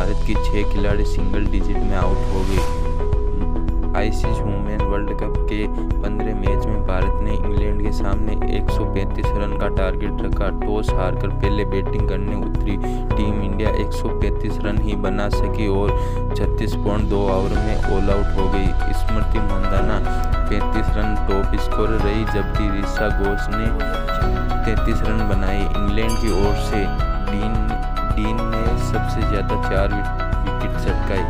भारत की छह खिलाड़ी सिंगल डिजिट में आउट हो गए। आईसीसी वुमेन वर्ल्ड कप के 15 मैच में भारत ने इंग्लैंड के सामने 135 रन का टारगेट रखा। टॉस हारकर पहले बैटिंग करने उतरी। टीम इंडिया 135 रन ही बना सकी और 36 पॉइंट दो ओवर में ऑल आउट हो गई। Smriti Mandhana 35 run top score रही, जबकि ऋषा घोष ने 33 रन बनाए। इंग्लैंड की ओर से डीन डीन सबसे ज़्यादा चार विकेट चटकाए